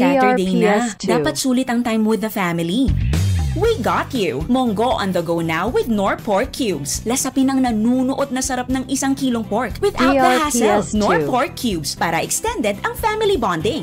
Saturday na. Dapat sulit ang time with the family. We got you! Monggo on the go now with Nor Pork Cubes. Lasapin ang nanunuot na sarap ng isang kilong pork without the hassle. Nor Pork Cubes para extended ang family bonding.